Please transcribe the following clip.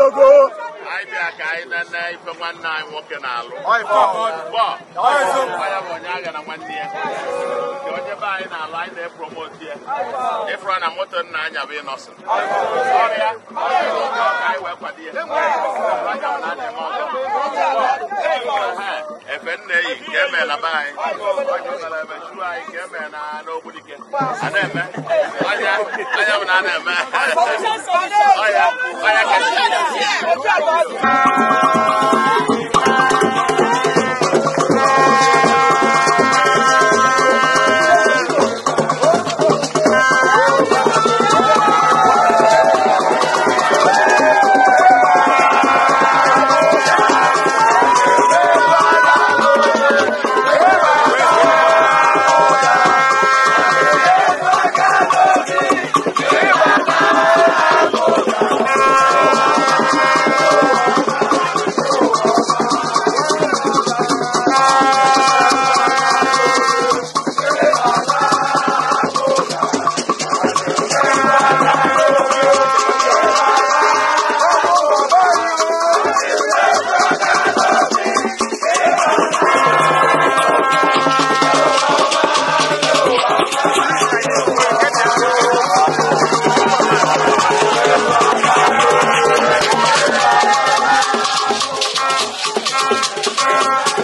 etogo anyị bịa ka anyị nene ife nwanne anyị nwoke na-alụ onyeaga na nwanne ya nke onye be anyị na-alụ anyị na-epromoti ya ịfụra na moto nna anya bụ ịnọsị ọrịa ka anyị wee kwado ya efe eyi nke emee na be anyị chu anyị nke emee na n'ogbudike a na-eme anya na na-eme Yeah.